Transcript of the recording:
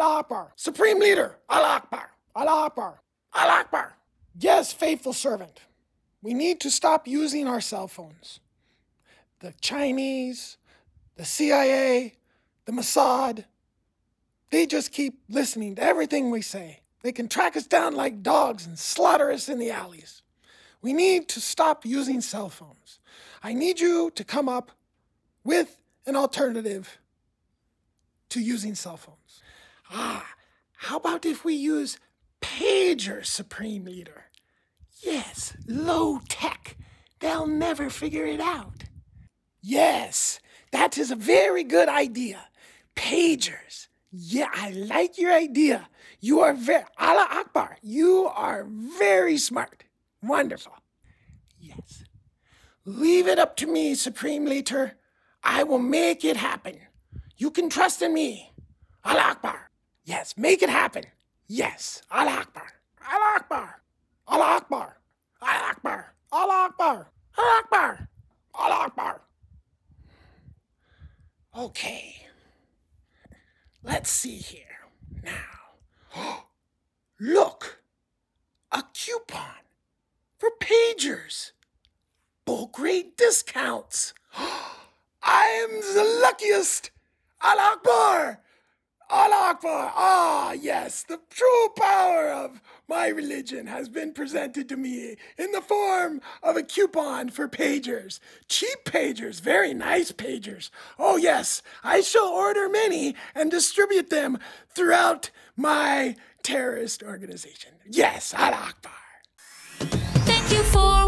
Allah Akbar. Supreme Leader, Allah Akbar. Allah Akbar. Allah Akbar. Yes, faithful servant. We need to stop using our cell phones. The Chinese, the CIA, the Mossad, they just keep listening to everything we say. They can track us down like dogs and slaughter us in the alleys. We need to stop using cell phones. I need you to come up with an alternative to using cell phones. Ah, how about if we use pagers, Supreme Leader? Yes, low tech. They'll never figure it out. Yes, that is a very good idea. Pagers. Yeah, I like your idea. You are very, Allah Akbar, you are very smart. Wonderful. Yes. Leave it up to me, Supreme Leader. I will make it happen. You can trust in me. Allah Akbar. Yes, make it happen. Yes, Allah Akbar. Allah Akbar. Allah Akbar. Allah Akbar. Allah Akbar. Allah Akbar. Allah Akbar. Okay. Let's see here. Now. Look! A coupon for pagers. Bulk rate discounts. I am the luckiest. Al Akbar! Al Akbar! Ah, yes, the true power of my religion has been presented to me in the form of a coupon for pagers. Cheap pagers, very nice pagers. Oh, yes, I shall order many and distribute them throughout my terrorist organization. Yes, Al Akbar. Thank you for.